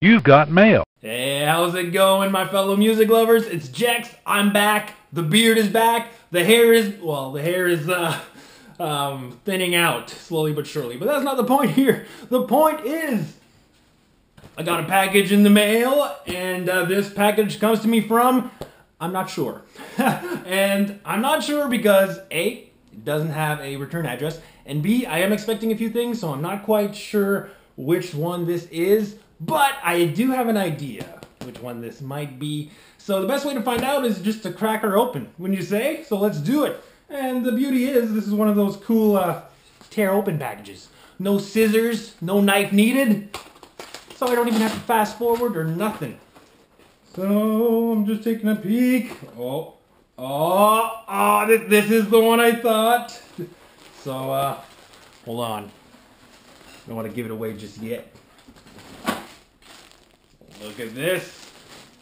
You've got mail. Hey, how's it going, my fellow music lovers? It's Jex. I'm back. The beard is back. The hair is, well, the hair is, uh, um, thinning out slowly but surely. But that's not the point here. The point is, I got a package in the mail, and uh, this package comes to me from, I'm not sure. and I'm not sure because A, it doesn't have a return address, and B, I am expecting a few things, so I'm not quite sure which one this is, but I do have an idea which one this might be. So the best way to find out is just to crack her open, wouldn't you say? So let's do it. And the beauty is, this is one of those cool uh, tear open packages. No scissors, no knife needed, so I don't even have to fast forward or nothing. So I'm just taking a peek. Oh, oh, oh, this, this is the one I thought. So, uh, hold on. Don't want to give it away just yet. Look at this.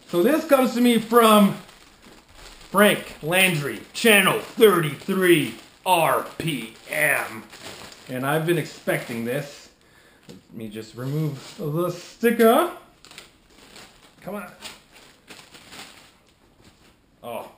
So this comes to me from Frank Landry, channel 33 RPM. And I've been expecting this. Let me just remove the sticker. Come on. Oh,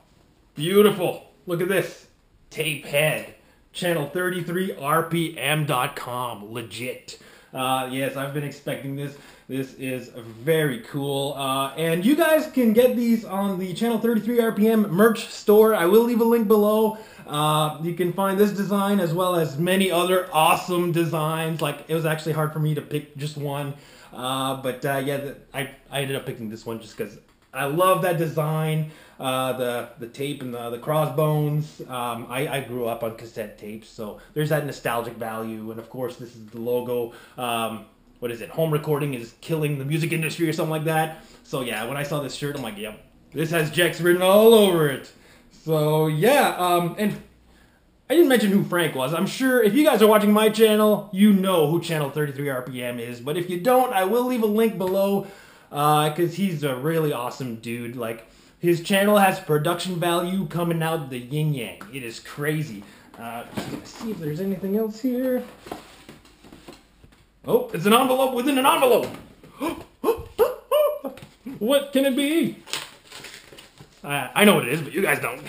beautiful. Look at this. Tape head. Channel 33rpm.com. Legit. Uh, yes, I've been expecting this. This is very cool. Uh, and you guys can get these on the Channel 33 RPM merch store. I will leave a link below. Uh, you can find this design as well as many other awesome designs. Like, it was actually hard for me to pick just one. Uh, but uh, yeah, I, I ended up picking this one just because I love that design. Uh, the the tape and the, the crossbones. Um, I, I grew up on cassette tapes, so there's that nostalgic value. And of course, this is the logo. Um, what is it? Home recording is killing the music industry or something like that. So yeah, when I saw this shirt, I'm like, yep, this has Jex written all over it. So yeah, um, and I didn't mention who Frank was. I'm sure if you guys are watching my channel, you know who Channel 33 RPM is. But if you don't, I will leave a link below because uh, he's a really awesome dude. Like, his channel has production value coming out the yin yang. It is crazy. Uh, see if there's anything else here. Oh, it's an envelope within an envelope. what can it be? Uh, I know what it is, but you guys don't.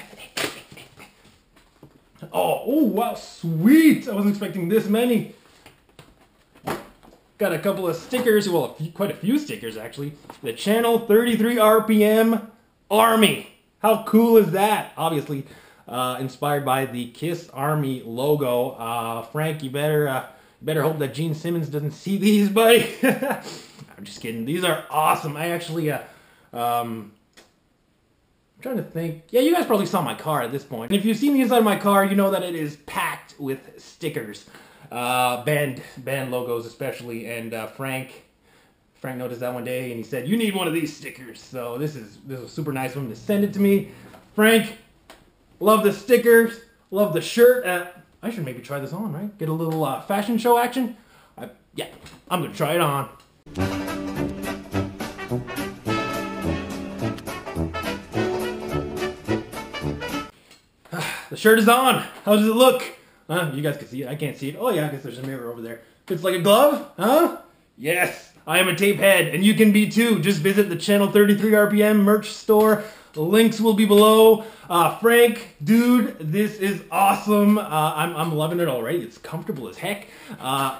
oh, oh, wow, sweet! I wasn't expecting this many. Got a couple of stickers, well, a few, quite a few stickers actually. The Channel 33 RPM Army. How cool is that? Obviously, uh, inspired by the Kiss Army logo. Uh, Frank, you better uh, better hope that Gene Simmons doesn't see these, buddy. I'm just kidding. These are awesome. I actually, uh, um, I'm trying to think. Yeah, you guys probably saw my car at this point. And if you've seen the inside of my car, you know that it is packed with stickers, uh, band band logos especially. And uh, Frank Frank noticed that one day and he said, "You need one of these stickers." So this is this is super nice of him to send it to me. Frank, love the stickers, love the shirt. Uh, I should maybe try this on, right? Get a little uh, fashion show action. I, yeah, I'm gonna try it on. the shirt is on. How does it look? Huh? You guys can see it. I can't see it. Oh yeah, I guess there's a mirror over there. Fits like a glove, huh? Yes. I am a tape head, and you can be too. Just visit the Channel 33 RPM merch store. Links will be below. Uh, Frank, dude, this is awesome. Uh, I'm, I'm loving it already. It's comfortable as heck. Uh,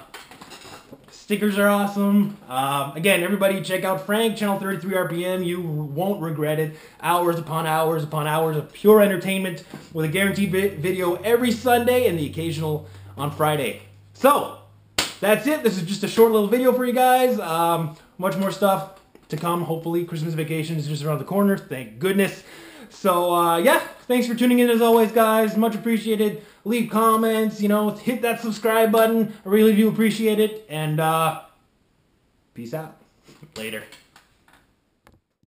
stickers are awesome. Um, again, everybody check out Frank, Channel 33 RPM. You won't regret it. Hours upon hours upon hours of pure entertainment with a guaranteed vi video every Sunday and the occasional on Friday. So, that's it. This is just a short little video for you guys. Um, much more stuff to come. Hopefully, Christmas vacation is just around the corner. Thank goodness. So, uh, yeah, thanks for tuning in as always, guys. Much appreciated. Leave comments, you know, hit that subscribe button. I really do appreciate it. And, uh, peace out. Later.